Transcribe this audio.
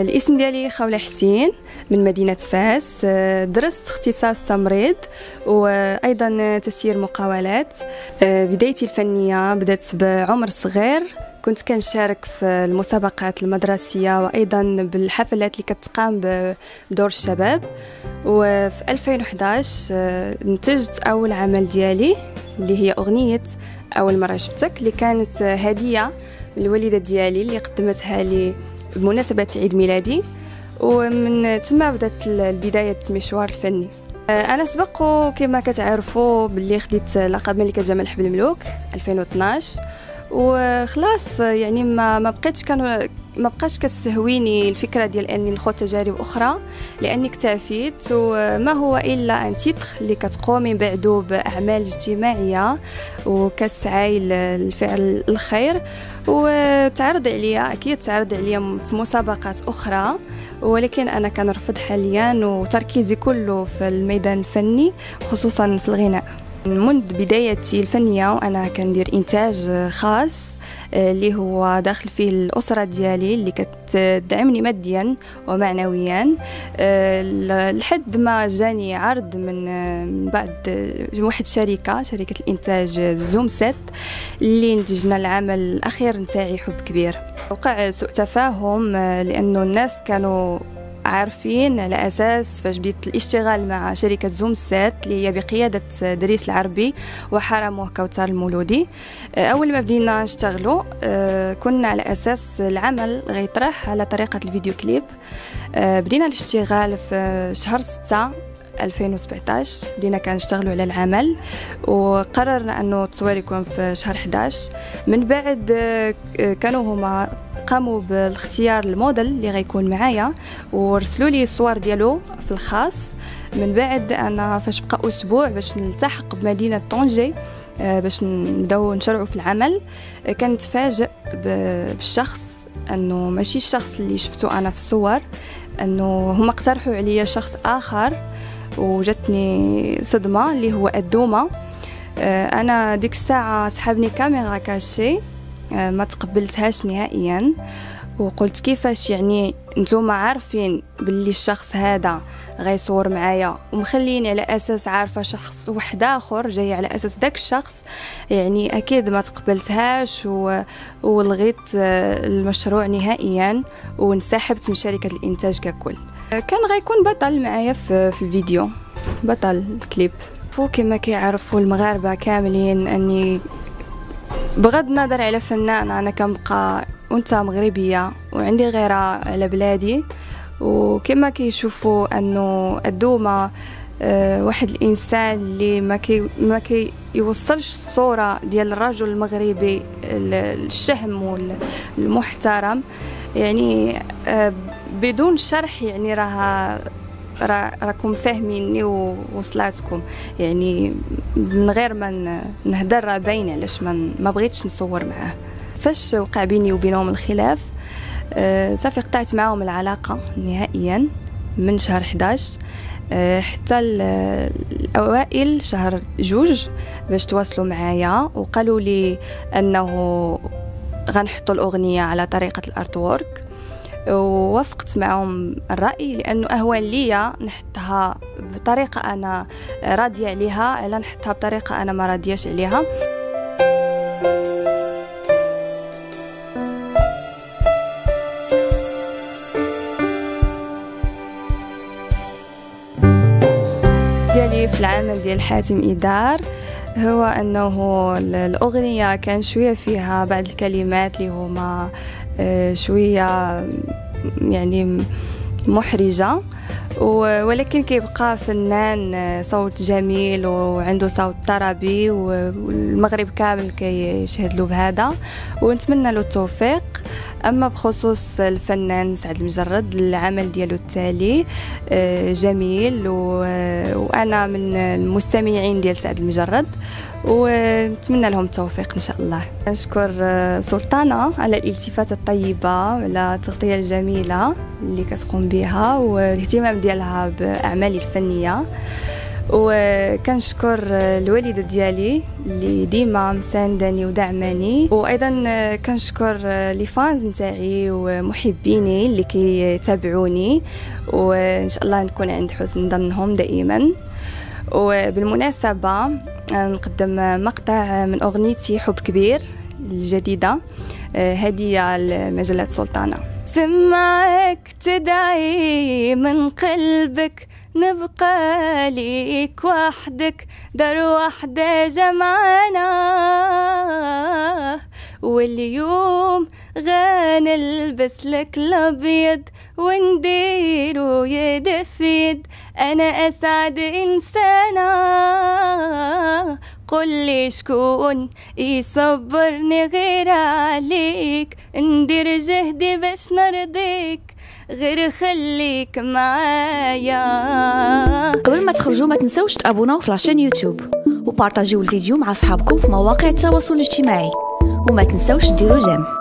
الاسم ديالي خولة حسين من مدينة فاس. آه، درست اختصاص تمريض وأيضا تسيير مقاولات. آه، بدايتي الفنية بدأت بعمر صغير. كنت كنشارك في المسابقات المدرسية وأيضا بالحفلات اللي كتقام بدور الشباب. وفي 2011 آه، نتجت أول عمل ديالي اللي هي أغنية أول مرة شفتك اللي كانت هدية من الوالدة ديالي اللي قدمتها لي بمناسبة عيد ميلادي ومن ثم بدأت البداية المشوار الفني. أنا سبق كما كتعرفوا باللي خديت لقب ملكة جمال حبل الملوك 2012 وخلاص يعني ما ما بقيتش كان ما بقاش كتستهويني الفكرة ديال أني نخوض تجارب أخرى لأني اكتفيت وما هو إلا أن تيتر اللي كتقومي من بعدو بأعمال اجتماعية وكتسعي لفعل الخير. وتعرض عليا أكيد تعرض عليا في مسابقات أخرى ولكن أنا كنرفض حاليا وتركيزي كله في الميدان الفني خصوصا في الغناء. منذ بدايتي الفنية وأنا كندير إنتاج خاص آه، اللي هو داخل فيه الأسرة ديالي اللي كتدعمني ماديا ومعنويا. آه، لحد ما جاني عرض من آه، بعد واحد الشركة شركة الإنتاج زوم سات اللي نتجنا العمل الأخير نتاعي حب كبير. وقع سوء تفاهم لأنه الناس كانوا عارفين على أساس فاش بديت الاشتغال مع شركة زوم سات اللي هي بقيادة دريس العربي وحرمه كوثر المولودي. آه، أول ما بدينا نشتغلوا آه، كنا على أساس العمل غيطرح على طريقة ال vidéo clip. آه، بدينا الاشتغال في شهر ستة 2017 بدينا كنشتغلوا على العمل وقررنا أنه التصوير يكون في شهر 11 من بعد آه، كانوا هما قاموا بالاختيار الموديل اللي غيكون معايا ورسلوا لي الصور ديالو في الخاص. من بعد أنا فاش بقى أسبوع باش نلتحق بمدينة طونجي آه، باش نبداو نشرعوا في العمل آه، كنتفاجئ بالشخص أنه ماشي الشخص اللي شفته أنا في الصور. إنه هما اقترحوا عليا شخص آخر وجاتني صدمة اللي هو الدومة. آه، أنا ديك الساعة سحبني كاميرا كاشي آه، ما تقبلتهاش نهائيا. وقلت كيفاش يعني نتوما عارفين باللي الشخص هذا غيصور معايا ومخليني على أساس عارفة شخص واحد آخر جاي على أساس داك الشخص يعني أكيد ما تقبلتهاش و... ولغيت آه، المشروع نهائيا وانسحبت من شركة الإنتاج ككل. كان غيكون بطل معايا في, في الفيديو بطل الكليب. كما كيعرفوا المغاربة كاملين أني بغض النظر على فنان أنا كنبقى انثى مغربية وعندي غيرة على بلادي. وكما كيشوفوا أنه الدومة أه واحد الإنسان اللي ما كي ما كي يوصلش الصورة ديال الرجل المغربي الشهم والمحترم يعني أه بدون شرح يعني راها راكم فاهميني ووصلاتكم. يعني من غير ما نهدر باين علاش ما بغيتش نصور معاه. فاش وقع بيني وبينهم الخلاف آه صافي قطعت معاهم العلاقة نهائيا من شهر 11 آه حتى الأوائل شهر جوج باش تواصلوا معايا وقالوا لي أنه غنحطوا الأغنية على طريقة ال artwork ووافقت معهم الرأي لأنه أهون ليا نحطها بطريقة أنا راضية عليها على نحطها بطريقة أنا ما راضياش عليها. ديالي في العمل ديال حاتم إدار هو أنه الأغنية كان شوية فيها بعض الكلمات اللي هما آه، شوية يعني محرجة. ولكن كيبقى فنان آه، صوت جميل وعنده صوت طربي والمغرب كامل كيشهد له بهذا. ونتمنى له التوفيق. أما بخصوص الفنان سعد المجرد العمل ديالو التالي آه، جميل وأنا من المستمعين ديال سعد المجرد ونتمنى لهم التوفيق إن شاء الله. نشكر آه، سلطانة على الالتفاته الطيبة وعلى التغطية الجميلة اللي كتقوم بها والاهتمام ديالها بأعمالي الفنية. وكنشكر الوالده ديالي اللي ديما مسانداني ودعماني. وأيضا كنشكر لي فانز نتاعي ومحبيني اللي كيتابعوني. وإن شاء الله نكون عند حسن ظنهم دائما. وبالمناسبة نقدم مقطع من أغنيتي حب كبير الجديدة. هديه لمجله سلطانة. سمعك تدعي من قلبك نبقى ليك وحدك دار وحدة جمعنا. واليوم غنلبس لك الأبيض ونديرو يد في يد أنا أسعد انسانه لي شكون يصبرني غير عليك؟ ندير جهدي باش نرضيك. غير خليك معايا. قبل ما تخرجوا ما تنسوش تابوناو في لاشين يوتيوب وبارطاجيو الفيديو مع أصحابكم في مواقع التواصل الاجتماعي. وما تنسوش ديروا جيم.